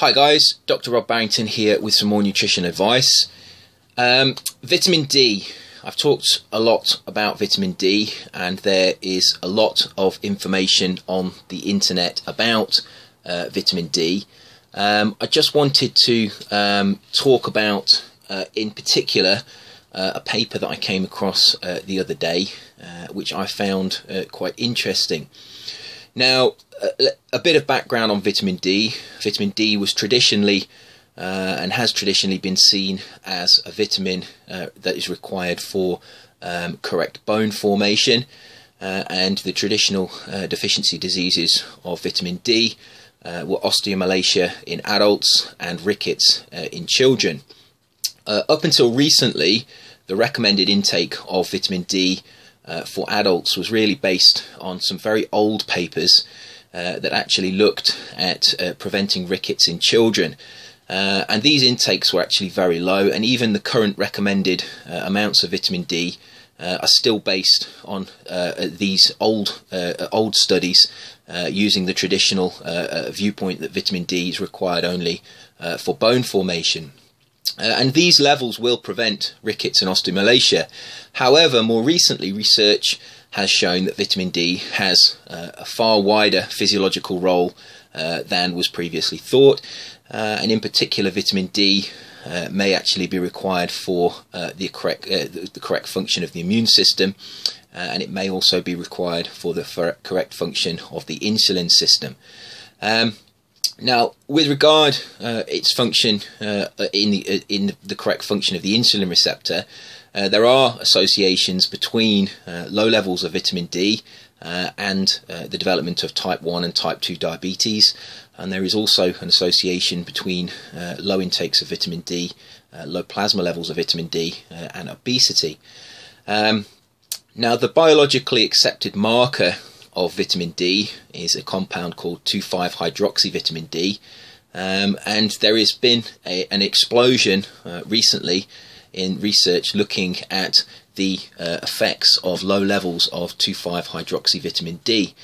Hi guys, Dr. Rob Barrington here with some more nutrition advice. Um, vitamin D. I've talked a lot about vitamin D, and there is a lot of information on the internet about uh, vitamin D. Um, I just wanted to um, talk about, uh, in particular, uh, a paper that I came across uh, the other day, uh, which I found uh, quite interesting. Now, a, a, bit of background on vitamin D. Vitamin D was traditionally uh, and has traditionally been seen as a vitamin uh, that is required for um, correct bone formation. Uh, and the traditional uh, deficiency diseases of vitamin D uh, were osteomalacia in adults and rickets uh, in children. up until recently, the recommended intake of vitamin D uh, for adults was really based on some very old papers uh, that actually looked at uh, preventing rickets in children. Uh, and these intakes were actually very low, and even the current recommended uh, amounts of vitamin D uh, are still based on these old old studies using the traditional viewpoint that vitamin D is required only for bone formation. Uh, and these levels will prevent rickets and osteomalacia. However, more recently, research has shown that vitamin D has uh, a far wider physiological role uh, than was previously thought, uh, and in particular, vitamin D. Uh, may actually be required for uh, the correct the correct function of the immune system, and it may also be required for the correct function of the insulin system. Um, now, with regard uh, its function uh, in the uh, in the correct function of the insulin receptor, uh, there are associations between uh, low levels of vitamin D uh, and the development of type 1 and type 2 diabetes, and there is also an association between low intakes of vitamin D, low plasma levels of vitamin D, and obesity. Um, now, the biologically accepted marker of vitamin D is a compound called 2,5-hydroxyvitamin D. Um, and there has been a, an explosion uh, recently in research looking at the uh, effects of low levels of 2,5-hydroxyvitamin D.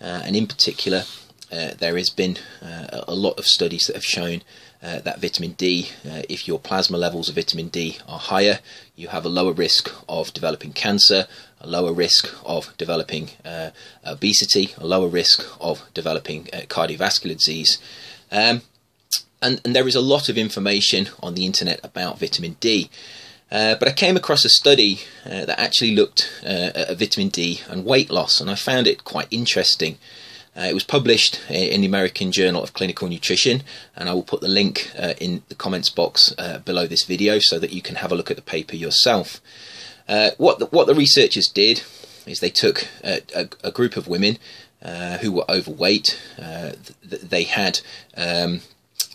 Uh, and in particular, uh, there has been uh, a lot of studies that have shown uh, that vitamin D, uh, if your plasma levels of vitamin D are higher, you have a lower risk of developing cancer, a lower risk of developing uh, obesity, a lower risk of developing uh, cardiovascular disease. Um, and, and, there is a lot of information on the internet about vitamin D. Uh, but I came across a study uh, that actually looked at vitamin D and weight loss, and I found it quite interesting. Uh, it was published in the American Journal of Clinical Nutrition, and I will put the link uh, in the comments box uh, below this video so that you can have a look at the paper yourself. Uh, what, the, what the researchers did is they took a, a, a group of women uh, who were overweight. Uh, th they had um,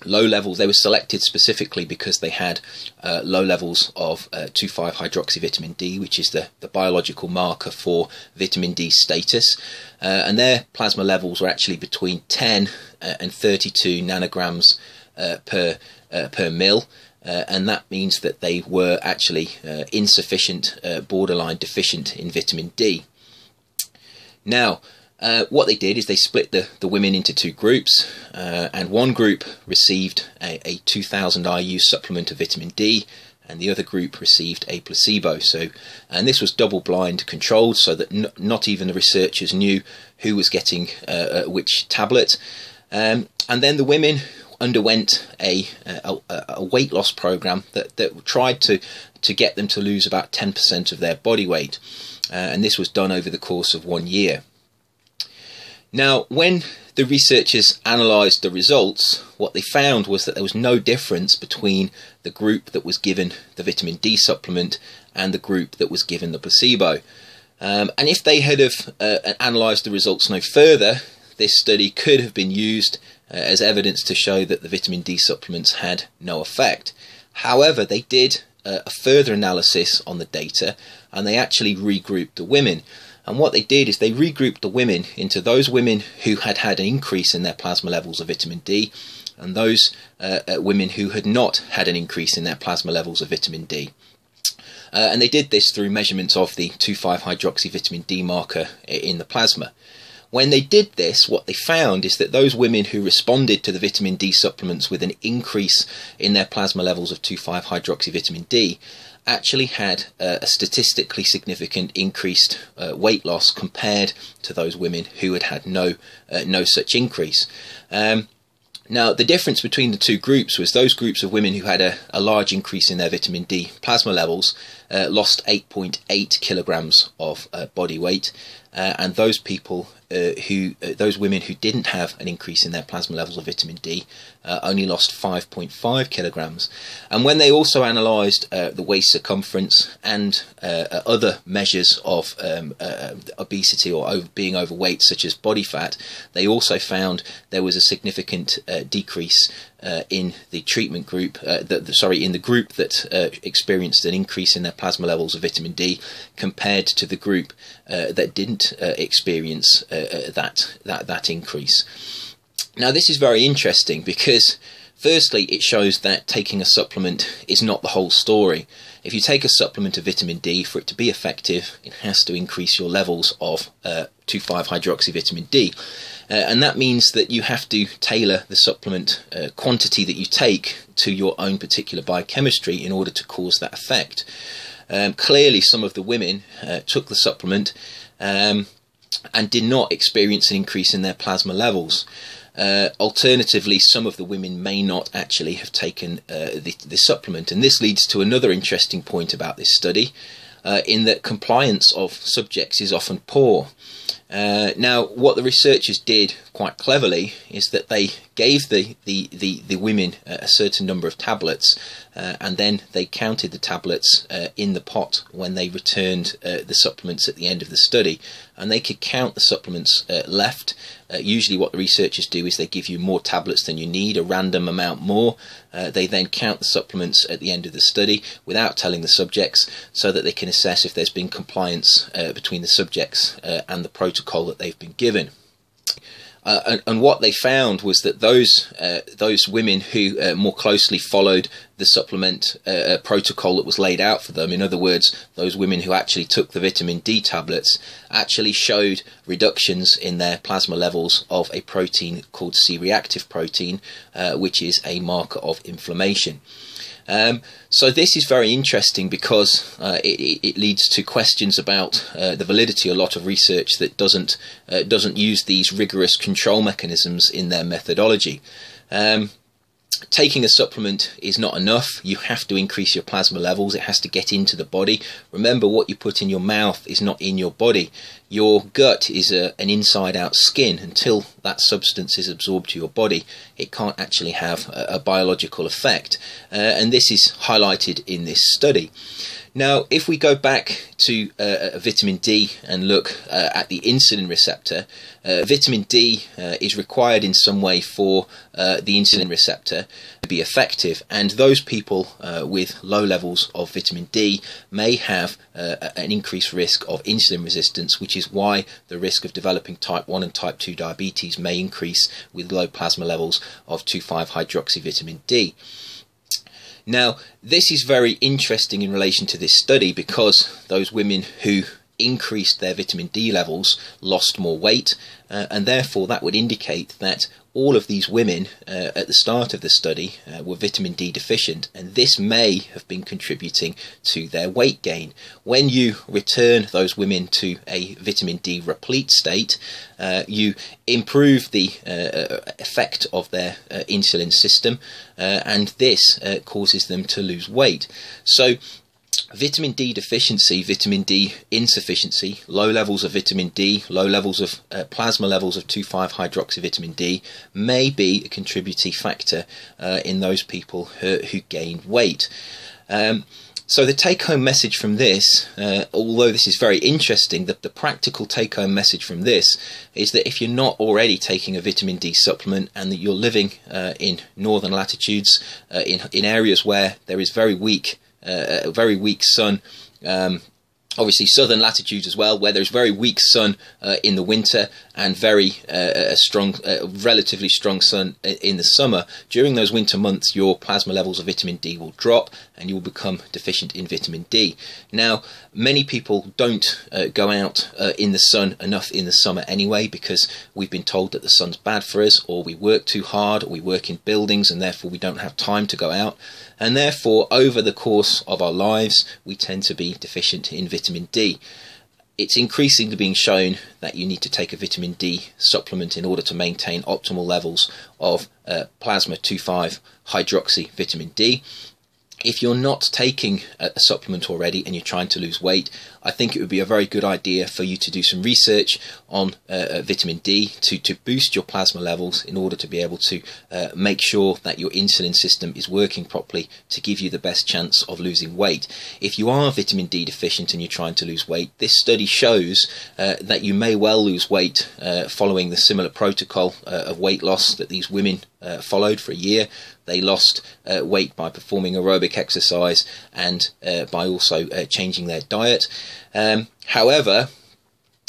low levels. They were selected specifically because they had uh, low levels of uh, 2,5-hydroxyvitamin D, which is the, the biological marker for vitamin D status. Uh, and their plasma levels were actually between 10 uh, and 32 nanograms uh, per, uh, per mil. and that means that they were actually insufficient, borderline deficient in vitamin D. Now, uh, what they did is they split the, the women into two groups, uh, and one group received a, a 2000 IU supplement of vitamin D, and the other group received a placebo. So, and this was double blind controlled, so that n- not even the researchers knew who was getting uh, uh which tablet. Um, and then the women underwent a, a, a weight loss program that, that tried to, to get them to lose about 10% of their body weight. Uh, and this was done over the course of one year. Now, when the researchers analysed the results, what they found was that there was no difference between the group that was given the vitamin D supplement and the group that was given the placebo. Um, and if they had have uh, analysed the results no further, this study could have been used uh, as evidence to show that the vitamin D supplements had no effect. However, they did uh, a further analysis on the data and they actually regrouped the women. And what they did is they regrouped the women into those women who had had an increase in their plasma levels of vitamin D and those uh, uh, women who had not had an increase in their plasma levels of vitamin D. Uh, and they did this through measurements of the 2,5-hydroxyvitamin D marker in the plasma. When they did this, what they found is that those women who responded to the vitamin D supplements with an increase in their plasma levels of 2,5 hydroxyvitamin D actually had a statistically significant increased uh, weight loss compared to those women who had had no uh, no such increase. Um, now, the difference between the two groups was those groups of women who had a, a large increase in their vitamin D plasma levels uh, lost 8.8 kilograms of uh, body weight, uh, and those people uh, who, uh, those women who didn't have an increase in their plasma levels of vitamin D, uh, only lost 5.5 kilograms. And when they also analysed the waist circumference and other measures of um, obesity or over, being overweight, such as body fat, they also found there was a significant decrease uh, in the treatment group, uh, the, the, sorry, in the group that uh, experienced an increase in their plasma levels of vitamin D, compared to the group uh, that didn't uh, experience uh, that that that increase. Now, this is very interesting because. Firstly, it shows that taking a supplement is not the whole story. If you take a supplement of vitamin D, for it to be effective, it has to increase your levels of uh, 2,5 hydroxyvitamin D. Uh, and that means that you have to tailor the supplement uh, quantity that you take to your own particular biochemistry in order to cause that effect. Um, clearly, some of the women uh, took the supplement um, and did not experience an increase in their plasma levels. Uh, alternatively, some of the women may not actually have taken uh, the, the, supplement, and this leads to another interesting point about this study, uh, in that compliance of subjects is often poor. Uh, now, what the researchers did quite cleverly is that they gave the, the, the, the women a certain number of tablets uh, and then they counted the tablets uh, in the pot when they returned uh, the supplements at the end of the study. And they could count the supplements uh, left. Uh, usually, what the researchers do is they give you more tablets than you need, a random amount more. they then count the supplements at the end of the study without telling the subjects so that they can assess if there's been compliance between the subjects and the protocol that they've been given. Uh, and, and, what they found was that those uh, those women who uh, more closely followed the supplement uh, uh, protocol that was laid out for them, in other words, those women who actually took the vitamin D tablets, actually showed reductions in their plasma levels of a protein called C-reactive protein, uh, which is a marker of inflammation. Um, so this is very interesting because uh, it, it, leads to questions about uh, the validity. Of a lot of research that doesn't uh, doesn't use these rigorous control mechanisms in their methodology. Um, taking a supplement is not enough. You have to increase your plasma levels. It has to get into the body. Remember, what you put in your mouth is not in your body. Your gut is a, an inside out skin. Until that substance is absorbed to your body, it can't actually have a, a biological effect. Uh, and this is highlighted in this study. Now, if we go back to uh, vitamin D and look uh, at the insulin receptor, uh, vitamin D uh, is required in some way for uh, the insulin receptor to be effective, and those people uh, with low levels of vitamin D may have an increased risk of insulin resistance, which is why the risk of developing type 1 and type 2 diabetes may increase with low plasma levels of 2,5 hydroxyvitamin D. Now, this is very interesting in relation to this study because those women who increased their vitamin D levels lost more weight, uh, and therefore that would indicate that all of these women uh, at the start of the study uh, were vitamin D deficient, and this may have been contributing to their weight gain. When you return those women to a vitamin D replete state, uh, you improve the uh, uh, effect of their uh, insulin system, and this causes them to lose weight. So vitamin D deficiency, vitamin D insufficiency, low levels of vitamin D, low levels of uh, plasma levels of 2,5 hydroxyvitamin D may be a contributing factor uh, in those people who, who gained weight. Um, so the take-home message from this, uh, although this is very interesting, the, the practical take-home message from this is that if you're not already taking a vitamin D supplement and that you're living uh, in northern latitudes, uh, in in areas where there is very weak uh, a very weak sun. Um, obviously southern latitudes as well, where there's very weak sun uh, in the winter and very uh, strong, uh, relatively strong sun in the summer. During those winter months, your plasma levels of vitamin D will drop, and you will become deficient in vitamin D. Now, many people don't uh, go out uh, in the sun enough in the summer anyway, because we've been told that the sun's bad for us, or we work too hard, or we work in buildings, and therefore we don't have time to go out. And therefore, over the course of our lives, we tend to be deficient in vitamin D. It's increasingly being shown that you need to take a vitamin D supplement in order to maintain optimal levels of uh, plasma 2,5 hydroxy vitamin D if you're not taking a, supplement already and you're trying to lose weight, I think it would be a very good idea for you to do some research on uh, uh, vitamin D to, to boost your plasma levels in order to be able to uh, make sure that your insulin system is working properly to give you the best chance of losing weight. If you are vitamin D deficient and you're trying to lose weight, this study shows uh, that you may well lose weight uh, following the similar protocol uh, of weight loss that these women followed for a year. They lost weight by performing aerobic exercise and by also changing their diet. Um, however,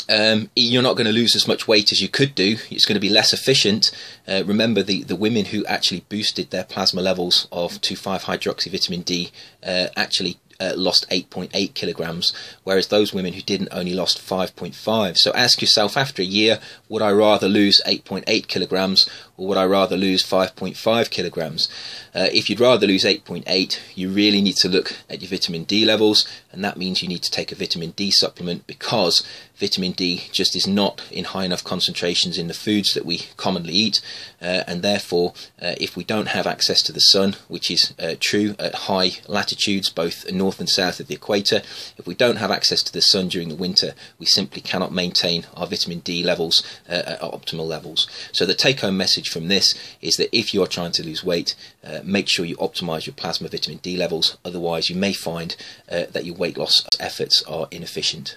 um, you're not going to lose as much weight as you could do. It's going to be less efficient. Uh, remember, the, the women who actually boosted their plasma levels of 2,5 hydroxy vitamin D uh, actually uh, lost 8.8 kilograms, whereas those women who didn't only lost 5.5. So ask yourself after a year, would I rather lose 8.8 kilograms or would I rather lose 5.5 kilograms? Uh, if you'd rather lose 8.8, you really need to look at your vitamin D levels, and that means you need to take a vitamin D supplement because vitamin D just is not in high enough concentrations in the foods that we commonly eat, uh, and therefore, uh, if we don't have access to the sun, which is uh, true at high latitudes, both north and south of the equator, if we don't have access to the sun during the winter, we simply cannot maintain our vitamin D levels uh, at optimal levels. So the take-home message message from this is that if you're trying to lose weight, uh, make sure you optimize your plasma vitamin D levels. Otherwise, you may find uh, that your weight loss efforts are inefficient.